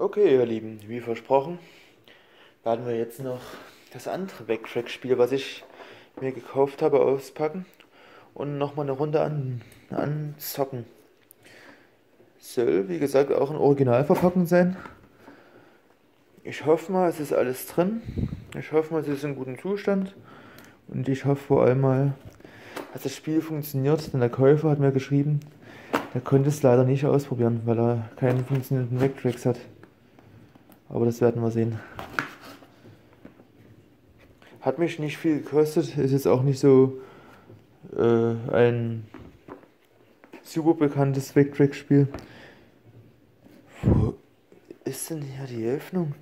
Okay, ihr Lieben, wie versprochen, werden wir jetzt noch das andere Backtrack-Spiel, was ich mir gekauft habe, auspacken und nochmal eine Runde an, anzocken. Soll, wie gesagt, auch in Originalverpackung sein. Ich hoffe mal, es ist alles drin. Ich hoffe mal, es ist in gutem Zustand. Und ich hoffe vor allem mal, dass das Spiel funktioniert. Denn der Käufer hat mir geschrieben, er konnte es leider nicht ausprobieren, weil er keinen funktionierenden Backtracks hat. Aber das werden wir sehen. Hat mich nicht viel gekostet, ist jetzt auch nicht so äh, ein super bekanntes Backtrack-Spiel. Wo ist denn hier die Öffnung?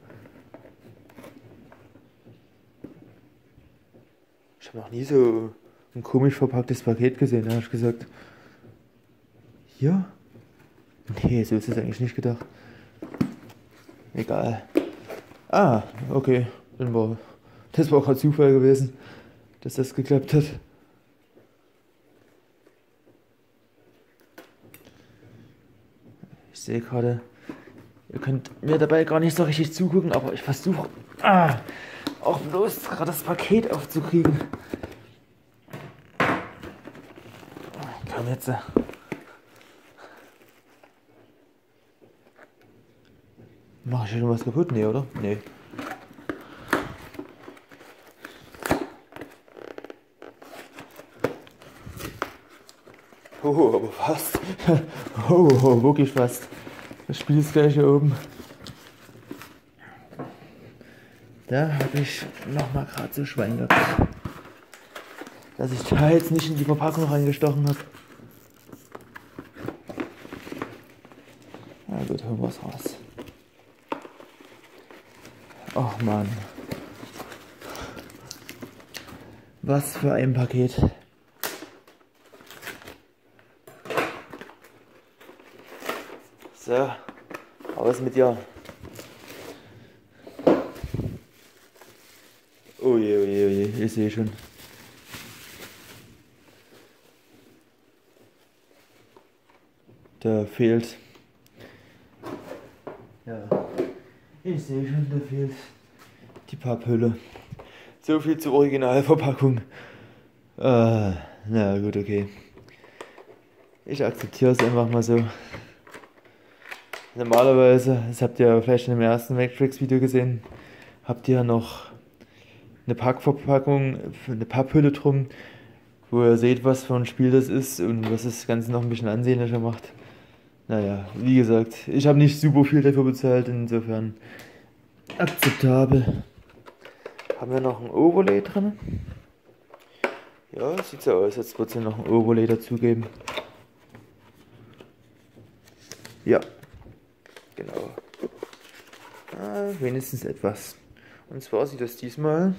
Ich habe noch nie so ein komisch verpacktes Paket gesehen, habe ich gesagt. Hier? Nee, so ist es eigentlich nicht gedacht. Egal. Ah, okay. Das war ein Zufall gewesen, dass das geklappt hat. Ich sehe gerade, ihr könnt mir dabei gar nicht so richtig zugucken, aber ich versuche ah, auch bloß gerade das Paket aufzukriegen. Komm jetzt. Mach ich schon was kaputt? Nee, oder? Nee. Oh, aber fast. Oh, oh, wirklich fast. Das Spiel ist gleich hier oben. Da habe ich nochmal gerade so Schwein gehabt. Dass ich da jetzt nicht in die Verpackung reingestochen habe. Na gut, hören wir es raus. Ach man. Was für ein Paket. So, aus mit dir. Oh je, oh je, oh je, ich sehe schon. Da fehlt. Ja, ich sehe schon, da fehlt die Papphülle. So viel zur Originalverpackung. Äh, na gut, okay. Ich akzeptiere es einfach mal so. Normalerweise, das habt ihr vielleicht in dem ersten Vectrix-Video gesehen, habt ihr noch eine Packverpackung, eine Papphülle drum, wo ihr seht, was für ein Spiel das ist und was das Ganze noch ein bisschen ansehnlicher macht. Naja, wie gesagt, ich habe nicht super viel dafür bezahlt, insofern akzeptabel. Haben wir noch ein Overlay drin? Ja, sieht so aus, als würde es noch ein Overlay dazugeben. Ja, genau. Ah, wenigstens etwas. Und zwar sieht das diesmal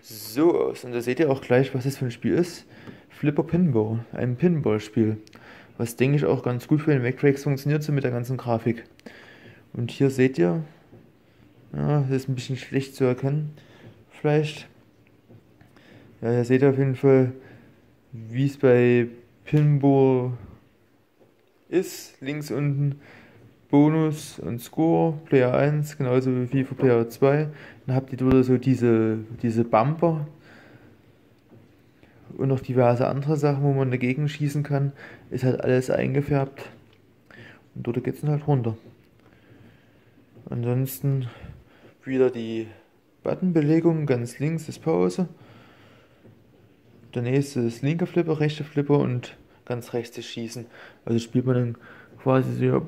so aus. Und da seht ihr auch gleich, was das für ein Spiel ist. Flipper Pinball, ein Pinball-Spiel. Was denke ich auch ganz gut für den Vectrex funktioniert, so mit der ganzen Grafik. Und hier seht ihr, ja, das ist ein bisschen schlecht zu erkennen, vielleicht. Ja, hier seht ihr auf jeden Fall, wie es bei Pinball ist. Links unten Bonus und Score, Player 1, genauso wie für Player 2. Dann habt ihr wieder so diese, diese Bumper und noch diverse andere Sachen, wo man dagegen schießen kann. Ist halt alles eingefärbt. Und dort geht es dann halt runter. Ansonsten wieder die Buttonbelegung. Ganz links ist Pause. Der nächste ist linker Flipper, rechter Flipper und ganz rechts ist Schießen. Also spielt man dann quasi so.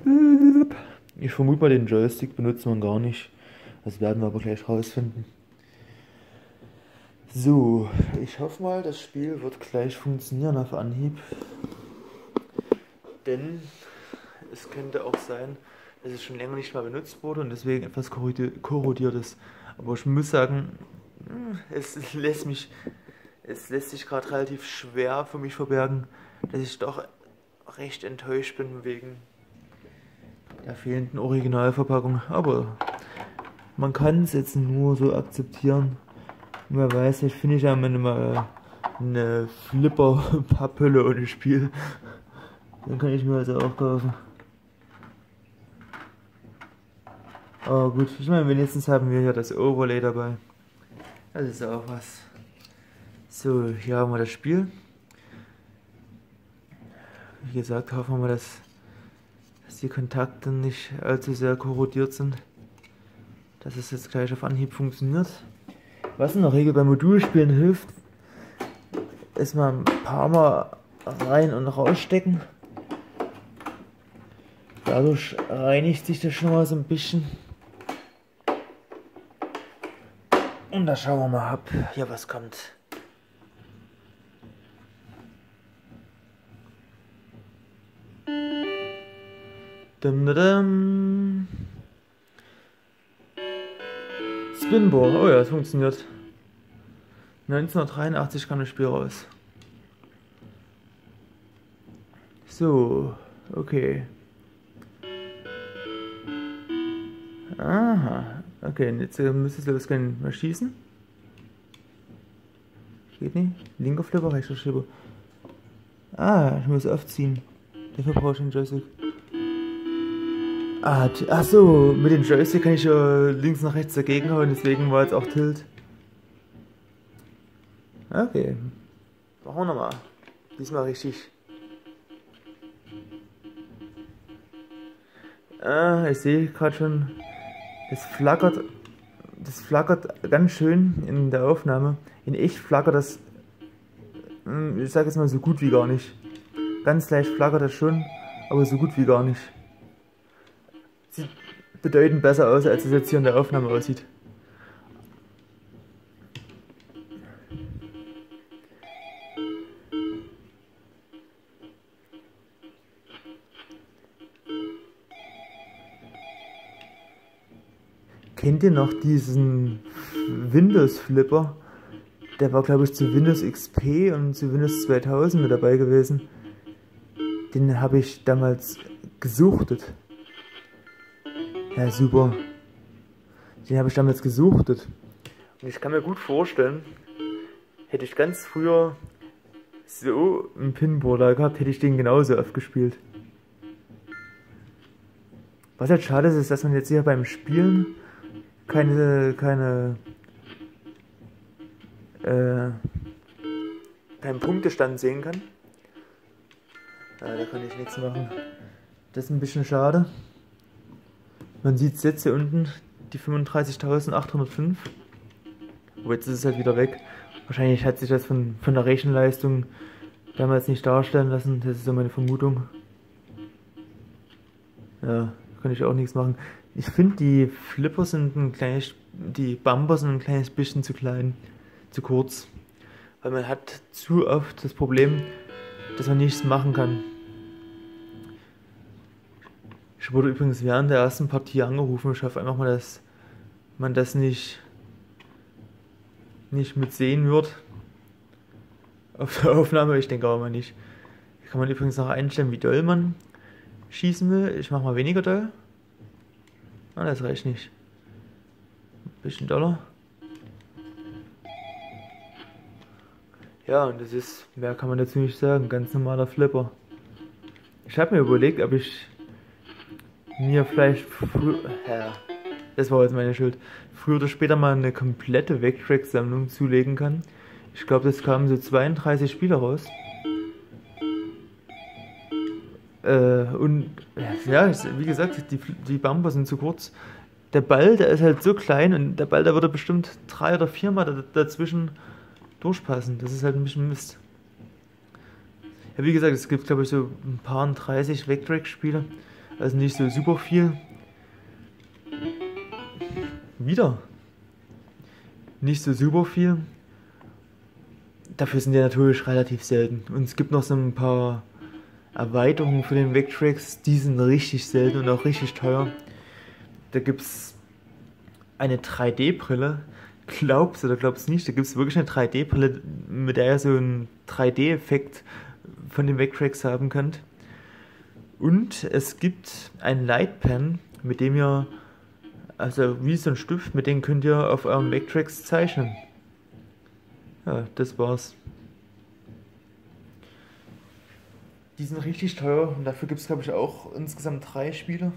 Ich vermute mal, den Joystick benutzt man gar nicht. Das werden wir aber gleich rausfinden. So, ich hoffe mal, das Spiel wird gleich funktionieren auf Anhieb. Denn es könnte auch sein, dass es schon länger nicht mehr benutzt wurde und deswegen etwas korrodiert ist. Aber ich muss sagen, hm, es lässt mich, es lässt sich gerade relativ schwer für mich verbergen, dass ich doch recht enttäuscht bin wegen der fehlenden Originalverpackung. Aber man kann es jetzt nur so akzeptieren. Wer weiß, ich finde ich ja mal eine Flipper-Papphülle ohne Spiel. Dann kann ich mir also auch kaufen. Oh gut, ich meine, wenigstens haben wir hier das Overlay dabei. Das ist auch was. So, hier haben wir das Spiel. Wie gesagt, hoffen wir dass, dass die Kontakte nicht allzu sehr korrodiert sind. Dass es jetzt gleich auf Anhieb funktioniert. Was in der Regel bei Modulspielen hilft, ist mal ein paar Mal rein und rausstecken. Dadurch reinigt sich das schon mal so ein bisschen. Und da schauen wir mal ab, hier was kommt. Dum, dum, dum. Spinball, oh ja, es funktioniert. 1983 kam das Spiel raus. So, okay. Aha, okay, jetzt äh, müsste es losgehen. Mal schießen. Geht nicht. Linker Flipper, rechter Flipper. Ah, ich muss aufziehen. Dafür brauche ich einen Joystick. Ah, ach so, mit dem Joystick kann ich ja links nach rechts dagegen hauen, deswegen war jetzt auch Tilt. Okay. Machen wir nochmal. Diesmal richtig. Ah, ich sehe gerade schon, es flackert, das flackert ganz schön in der Aufnahme. In echt flackert das, hm, ich sage jetzt mal so gut wie gar nicht. Ganz leicht flackert das schon, aber so gut wie gar nicht sieht bedeutend besser aus, als es jetzt hier in der Aufnahme aussieht. Kennt ihr noch diesen Windows Flipper? Der war glaube ich zu Windows XP und zu Windows 2000 mit dabei gewesen. Den habe ich damals gesuchtet. Ja, super. Den habe ich damals gesuchtet. Und ich kann mir gut vorstellen, hätte ich ganz früher so einen Pinboarder gehabt, hätte ich den genauso oft gespielt. Was halt schade ist, ist, dass man jetzt hier beim Spielen keine, keine, äh, keinen Punktestand sehen kann. Ja, da kann ich nichts machen. Das ist ein bisschen schade. Man sieht jetzt hier unten die 35.805. Aber jetzt ist es halt wieder weg. Wahrscheinlich hat sich das von, von der Rechenleistung damals nicht darstellen lassen. Das ist so meine Vermutung. Ja, kann ich auch nichts machen. Ich finde die Flipper sind ein kleines, die Bumper sind ein kleines bisschen zu klein, zu kurz. Weil man hat zu oft das Problem, dass man nichts machen kann. Ich wurde übrigens während der ersten Partie angerufen. Ich hoffe einfach mal, dass man das nicht, nicht mit sehen wird. Auf der Aufnahme, ich denke aber nicht. Hier kann man übrigens noch einstellen, wie doll man schießen will. Ich mache mal weniger doll. Ah, das reicht nicht. Ein bisschen doller. Ja, und das ist, mehr kann man dazu nicht sagen, ganz normaler Flipper. Ich habe mir überlegt, ob ich mir vielleicht früher, das war jetzt meine Schuld, früher oder später mal eine komplette Vectrex-Sammlung zulegen kann. Ich glaube, das kamen so 32 Spiele raus. Äh, und ja, wie gesagt, die, die Bumper sind zu kurz. Der Ball, der ist halt so klein und der Ball, der würde bestimmt drei oder viermal dazwischen durchpassen. Das ist halt ein bisschen Mist. Ja, wie gesagt, es gibt, glaube ich, so ein paar 30 Vectrex-Spiele. Also nicht so super viel. Wieder. Nicht so super viel. Dafür sind die natürlich relativ selten. Und es gibt noch so ein paar Erweiterungen für den Vectrex, die sind richtig selten und auch richtig teuer. Da gibt es eine 3D-Brille. Glaubst oder glaubst nicht, da gibt es wirklich eine 3D-Brille, mit der ihr so einen 3D-Effekt von dem Vectrex haben könnt. Und es gibt ein Lightpen, mit dem ihr, also wie so ein Stift, mit dem könnt ihr auf eurem Vectrex zeichnen. Ja, das war's. Die sind richtig teuer und dafür gibt es glaube ich auch insgesamt drei Spiele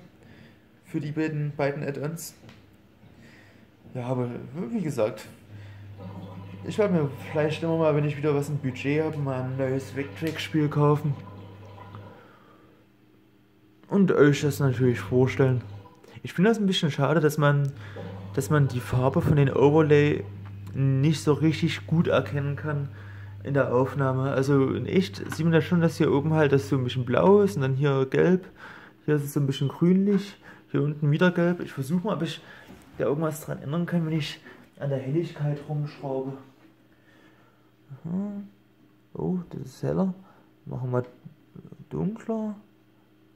für die beiden, beiden Add-ons. Ja, aber wie gesagt, ich werde mir vielleicht immer mal, wenn ich wieder was im Budget habe, mal ein neues Vectrex-Spiel kaufen. Und euch das natürlich vorstellen. Ich finde das ein bisschen schade, dass man, dass man die Farbe von den Overlay nicht so richtig gut erkennen kann in der Aufnahme. Also in echt sieht man ja schon, dass hier oben halt das so ein bisschen blau ist und dann hier gelb. Hier ist es so ein bisschen grünlich. Hier unten wieder gelb. Ich versuche mal, ob ich da irgendwas dran ändern kann, wenn ich an der Helligkeit rumschraube. Oh, das ist heller. Machen wir dunkler.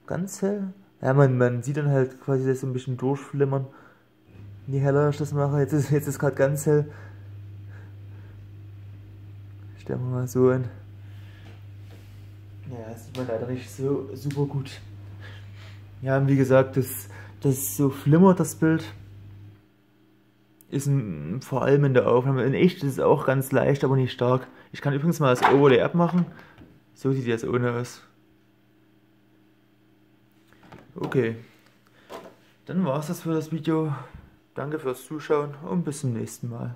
Ganz hell. Ja, man, man sieht dann halt quasi das so ein bisschen durchflimmern. Je heller ich das mache, jetzt ist jetzt ist gerade ganz hell. Stellen wir mal so ein. Ja, das sieht man leider nicht so super gut. Ja, und wie gesagt, das, das so flimmert das Bild. Ist ein, vor allem in der Aufnahme. In echt ist es auch ganz leicht, aber nicht stark. Ich kann übrigens mal das Overlay abmachen. So sieht das ohne aus. Okay. Dann war es das für das Video. Danke fürs Zuschauen und bis zum nächsten Mal.